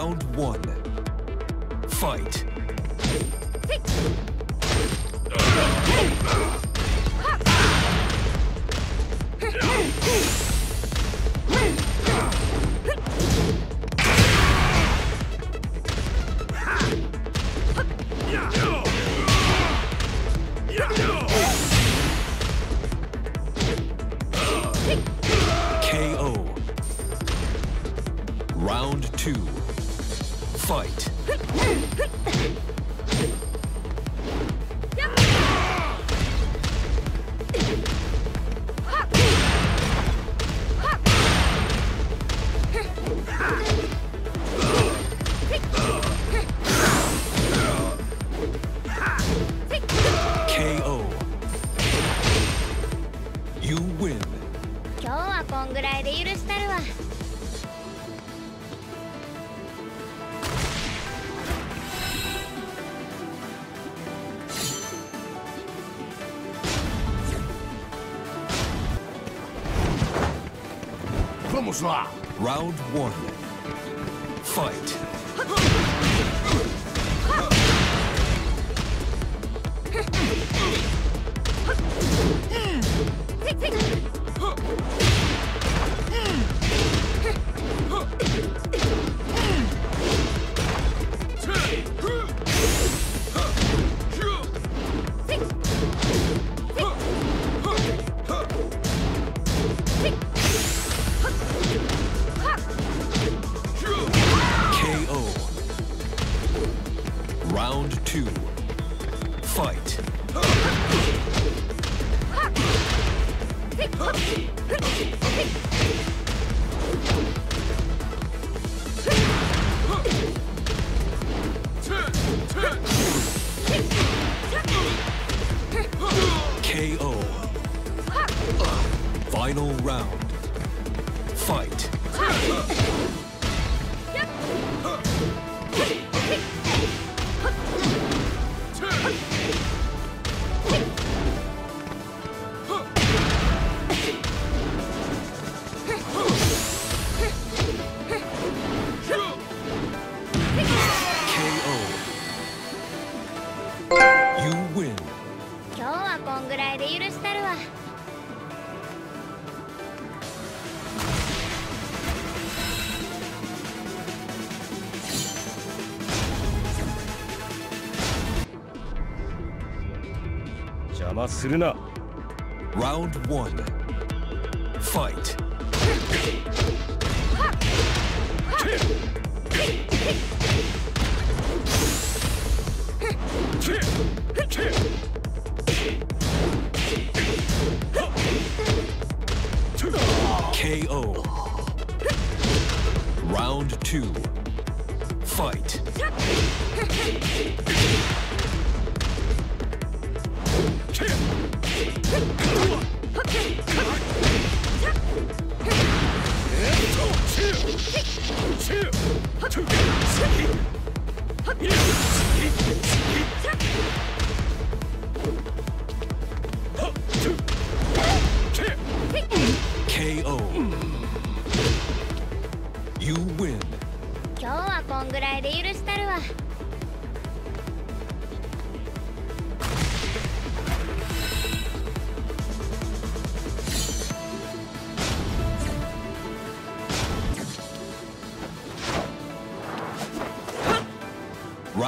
Round one. Fight. KO. Vamos lá! Round one. Fight. Final round. Fight. 邪魔するな Round one. Fight. KO. Round two. Fight. はっ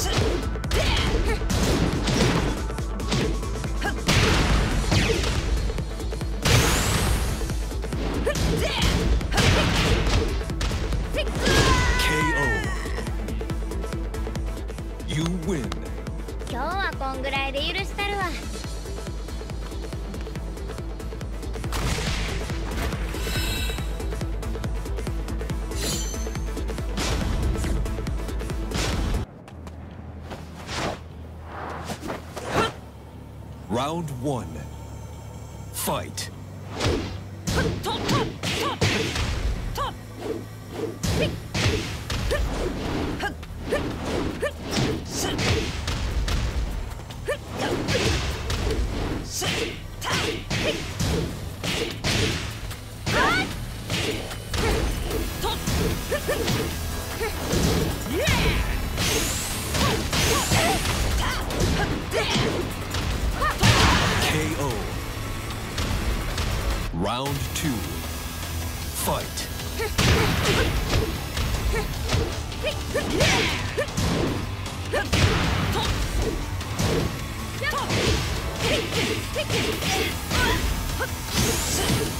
今日はこんぐらいで許した Round one. Fight. Round two. Fight.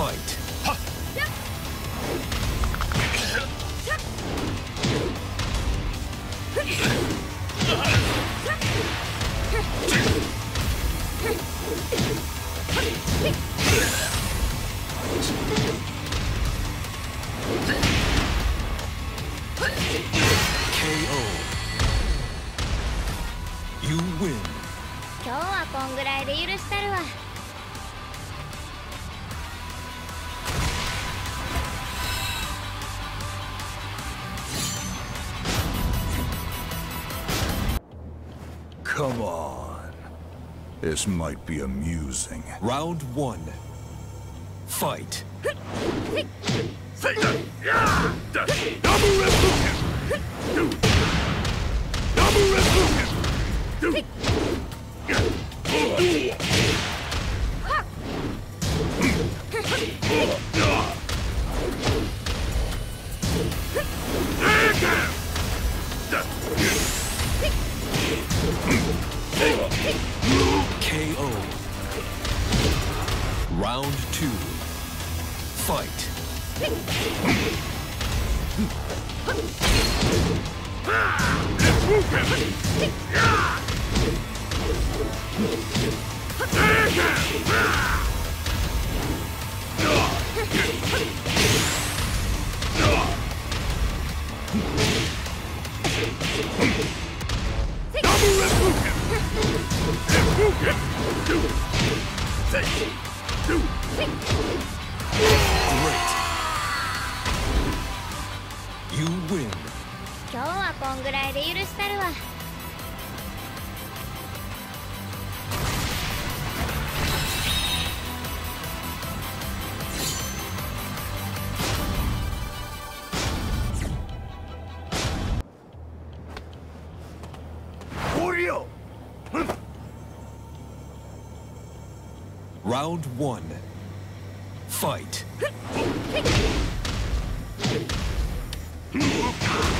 Fight. KO. You win. 今日はこんぐらいで許したるわ Come on. This might be amusing. Round one. Fight. 今日はこんぐらいで許したるわ。Round one. Fight.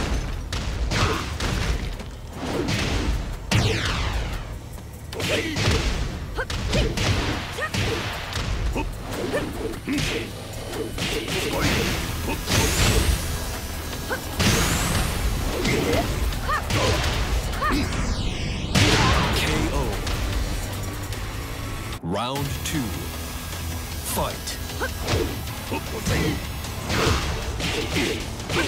今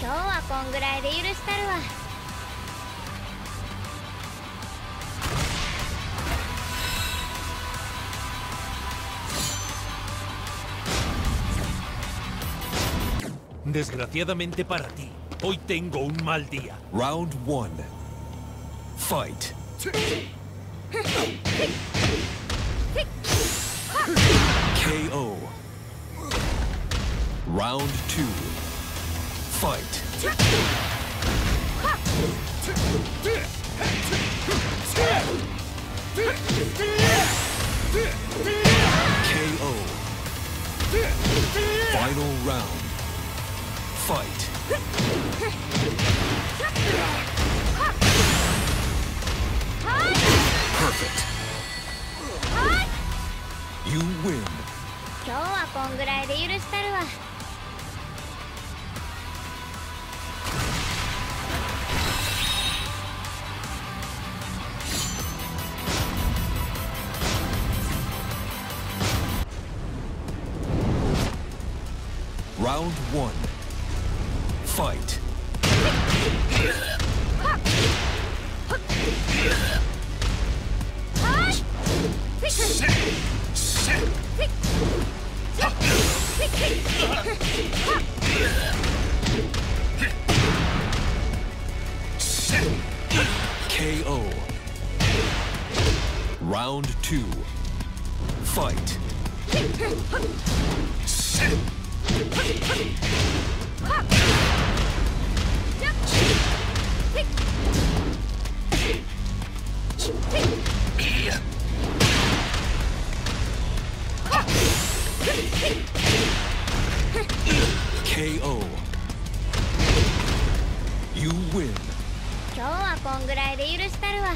日はこんぐらいで許したるわ。Desgraciadamente para ti, hoy tengo un mal día. Round one. Fight. KO. Round two. Fight. KO. Final round. Fight. Perfect. You win. 今日はこんぐらいで許したるわ Round two. Fight. KO. You win. 今日はこんぐらいで許したるわ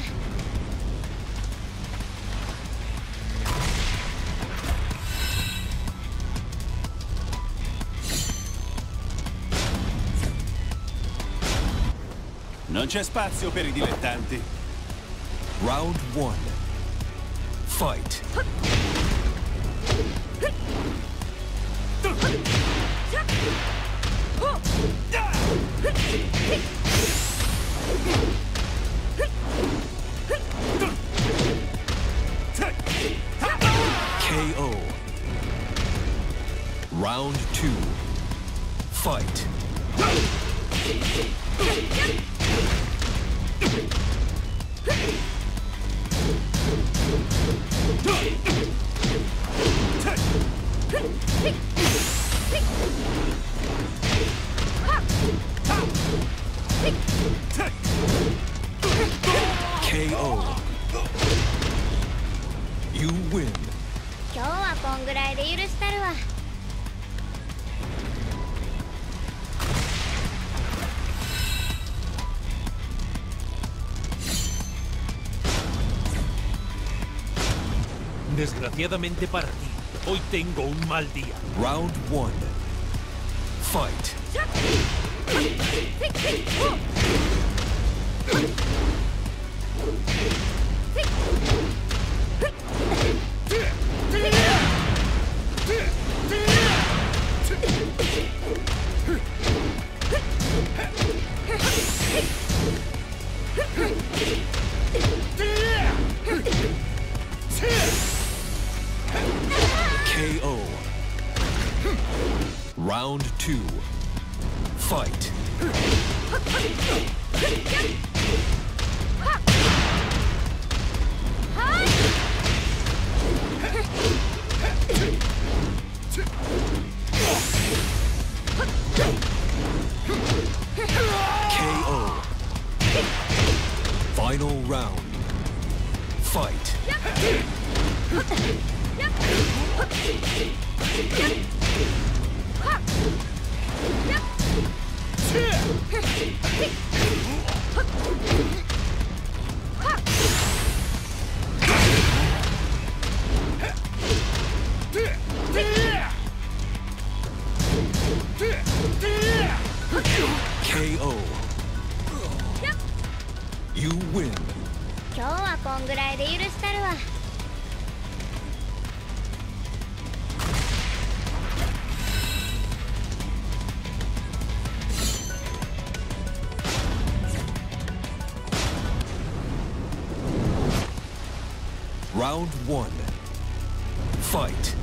Non c'è spazio per i dilettanti. Round one. Fight. KO. Round two. Fight. KO. You win. 今日はこんぐらいで許した Desgraciadamente para ti, hoy tengo un mal día. Round one. Fight. Round two. Fight. Round one. Fight.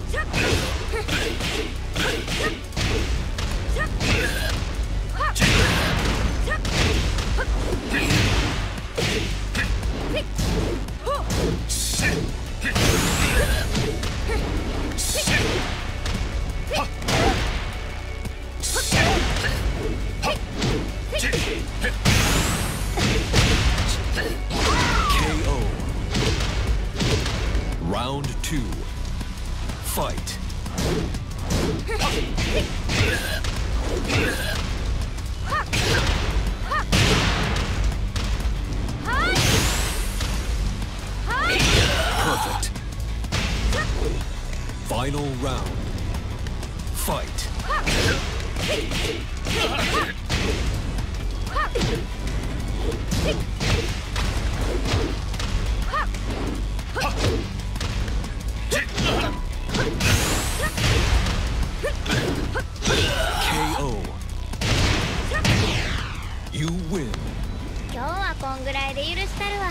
Round two. Fight. Perfect. Final round. Fight. KO. You win. 今日はこんぐらいで許したるわ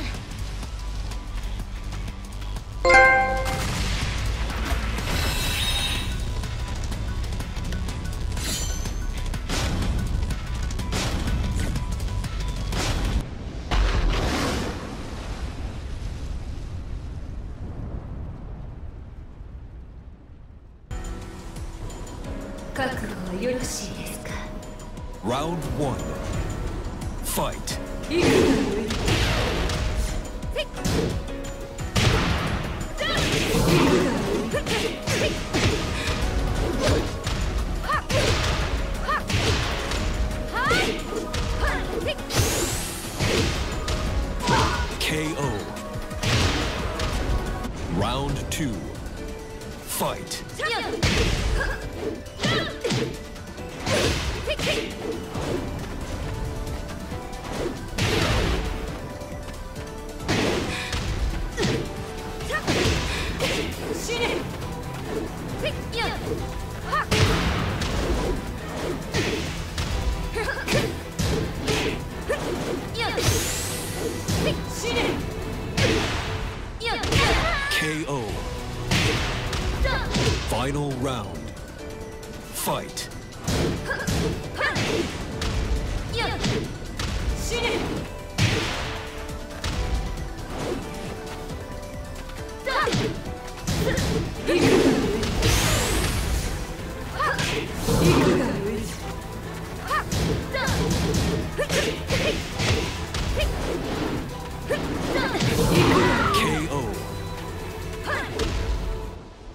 KO.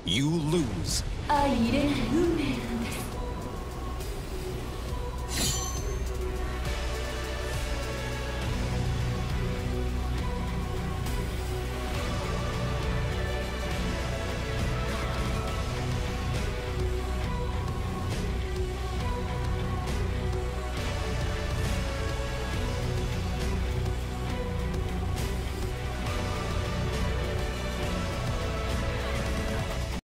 You lose. Uh, didn't.